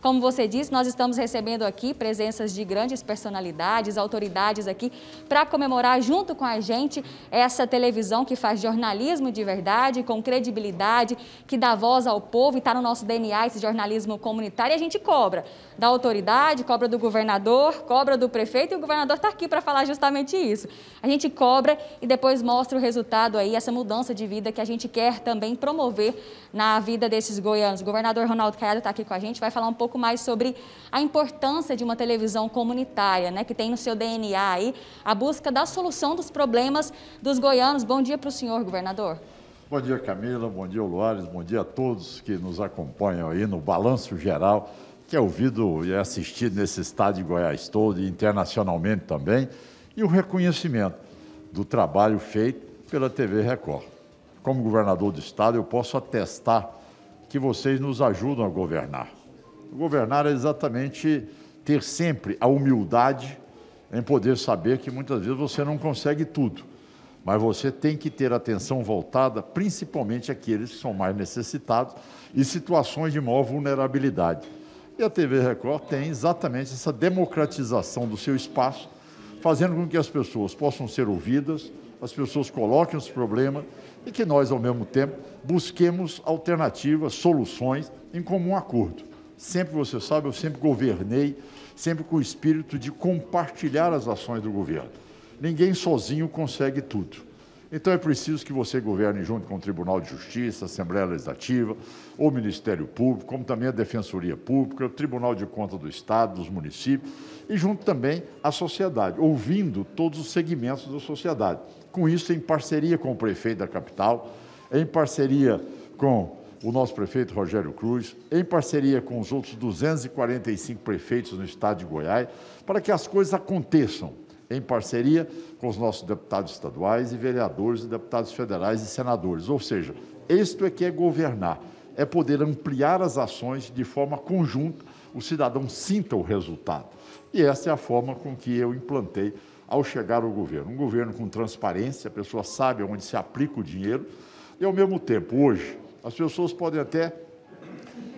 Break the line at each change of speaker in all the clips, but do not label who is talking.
Como você disse, nós estamos recebendo aqui presenças de grandes personalidades, autoridades aqui, para comemorar junto com a gente essa televisão que faz jornalismo de verdade, com credibilidade, que dá voz ao povo e está no nosso DNA esse jornalismo comunitário e a gente cobra da autoridade, cobra do governador, cobra do prefeito e o governador está aqui para falar justamente isso. A gente cobra e depois mostra o resultado aí, essa mudança de vida que a gente quer também promover na vida desses goianos. O governador Ronaldo Caiado está aqui com a gente, vai falar um pouco pouco mais sobre a importância de uma televisão comunitária, né, que tem no seu DNA aí a busca da solução dos problemas dos goianos. Bom dia para o senhor, governador.
Bom dia, Camila. Bom dia, Luares. Bom dia a todos que nos acompanham aí no Balanço Geral, que é ouvido e é assistido nesse estado de Goiás todo e internacionalmente também, e o reconhecimento do trabalho feito pela TV Record. Como governador do estado, eu posso atestar que vocês nos ajudam a governar. Governar é exatamente ter sempre a humildade em poder saber que muitas vezes você não consegue tudo, mas você tem que ter atenção voltada principalmente àqueles que são mais necessitados e situações de maior vulnerabilidade. E a TV Record tem exatamente essa democratização do seu espaço, fazendo com que as pessoas possam ser ouvidas, as pessoas coloquem os problemas e que nós, ao mesmo tempo, busquemos alternativas, soluções em comum acordo. Sempre, você sabe, eu sempre governei, sempre com o espírito de compartilhar as ações do governo. Ninguém sozinho consegue tudo. Então é preciso que você governe junto com o Tribunal de Justiça, Assembleia Legislativa, o Ministério Público, como também a Defensoria Pública, o Tribunal de Contas do Estado, dos municípios, e junto também a sociedade, ouvindo todos os segmentos da sociedade. Com isso, em parceria com o prefeito da capital, em parceria com o nosso prefeito Rogério Cruz, em parceria com os outros 245 prefeitos no estado de Goiás, para que as coisas aconteçam, em parceria com os nossos deputados estaduais e vereadores, e deputados federais e senadores. Ou seja, isto é que é governar, é poder ampliar as ações de forma conjunta, o cidadão sinta o resultado. E essa é a forma com que eu implantei ao chegar ao governo. Um governo com transparência, a pessoa sabe onde se aplica o dinheiro, e ao mesmo tempo, hoje, as pessoas podem até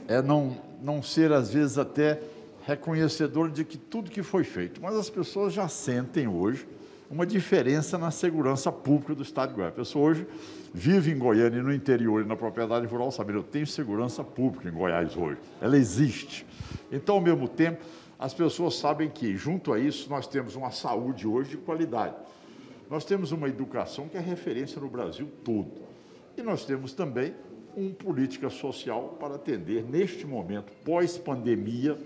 é, não, não ser, às vezes, até reconhecedor de que tudo que foi feito, mas as pessoas já sentem hoje uma diferença na segurança pública do Estado de Goiás. A pessoa hoje vive em Goiânia e no interior e na propriedade rural, sabe, eu tenho segurança pública em Goiás hoje, ela existe. Então, ao mesmo tempo, as pessoas sabem que, junto a isso, nós temos uma saúde hoje de qualidade. Nós temos uma educação que é referência no Brasil todo. E nós temos também uma política social para atender, neste momento, pós-pandemia,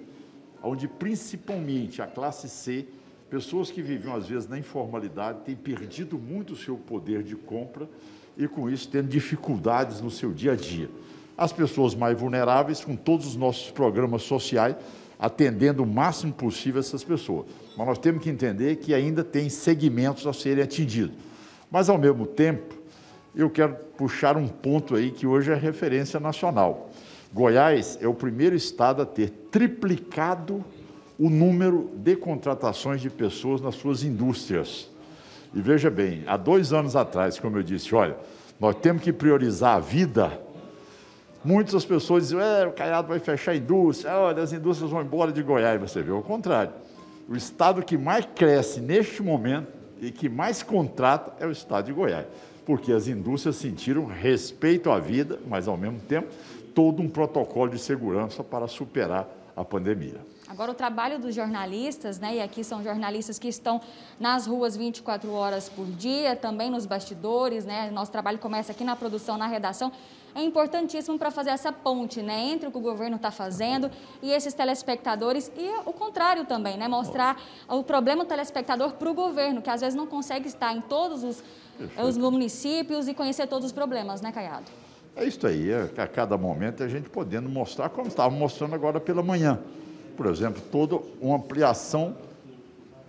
onde principalmente a classe C, pessoas que viviam às vezes na informalidade, têm perdido muito o seu poder de compra e, com isso, tendo dificuldades no seu dia a dia. As pessoas mais vulneráveis, com todos os nossos programas sociais, atendendo o máximo possível essas pessoas. Mas nós temos que entender que ainda tem segmentos a serem atingidos. Mas, ao mesmo tempo, eu quero puxar um ponto aí que hoje é referência nacional. Goiás é o primeiro estado a ter triplicado o número de contratações de pessoas nas suas indústrias. E veja bem, há dois anos atrás, como eu disse, olha, nós temos que priorizar a vida. Muitas pessoas dizem, é, o Caiado vai fechar a indústria, olha, as indústrias vão embora de Goiás. Você vê o contrário. O estado que mais cresce neste momento e que mais contrata é o estado de Goiás porque as indústrias sentiram respeito à vida, mas ao mesmo tempo todo um protocolo de segurança para superar a pandemia.
Agora, o trabalho dos jornalistas, né, e aqui são jornalistas que estão nas ruas 24 horas por dia, também nos bastidores, né, nosso trabalho começa aqui na produção, na redação, é importantíssimo para fazer essa ponte né, entre o que o governo está fazendo e esses telespectadores e o contrário também, né, mostrar o problema do telespectador para o governo, que às vezes não consegue estar em todos os, os municípios e conhecer todos os problemas, né, Caiado?
É isso aí, é, a cada momento a gente podendo mostrar, como estava mostrando agora pela manhã. Por exemplo, toda uma ampliação,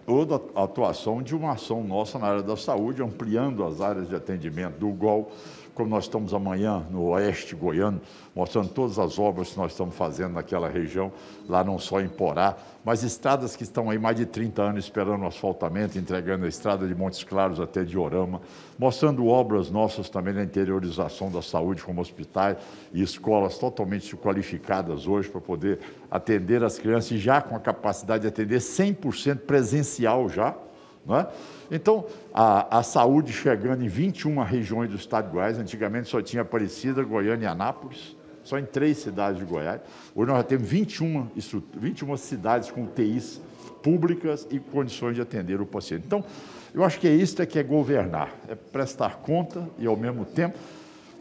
toda a atuação de uma ação nossa na área da saúde, ampliando as áreas de atendimento do GOL, como nós estamos amanhã no oeste goiano, mostrando todas as obras que nós estamos fazendo naquela região, lá não só em Porá, mas estradas que estão aí mais de 30 anos esperando o asfaltamento, entregando a estrada de Montes Claros até Diorama, mostrando obras nossas também na interiorização da saúde, como hospitais e escolas totalmente qualificadas hoje para poder atender as crianças e já com a capacidade de atender 100% presencial já, é? Então, a, a, saúde chegando em 21 regiões do estado de Goiás, antigamente só tinha Aparecida, Goiânia e Anápolis, só em três cidades de Goiás. Hoje nós já temos 21, 21 cidades com UTIs públicas e condições de atender o paciente. Então, eu acho que é isso é que é governar, é prestar conta e, ao mesmo tempo,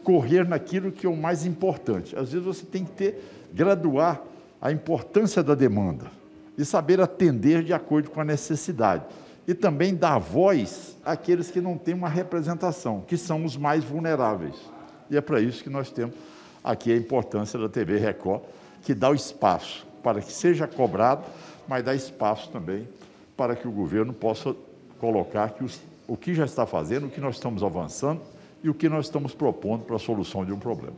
correr naquilo que é o mais importante. Às vezes você tem que ter, graduar a importância da demanda e saber atender de acordo com a necessidade e também dar voz àqueles que não têm uma representação, que são os mais vulneráveis. E é para isso que nós temos aqui a importância da TV Record, que dá o espaço para que seja cobrado, mas dá espaço também para que o governo possa colocar que os, o que já está fazendo, o que nós estamos avançando e o que nós estamos propondo para a solução de um problema.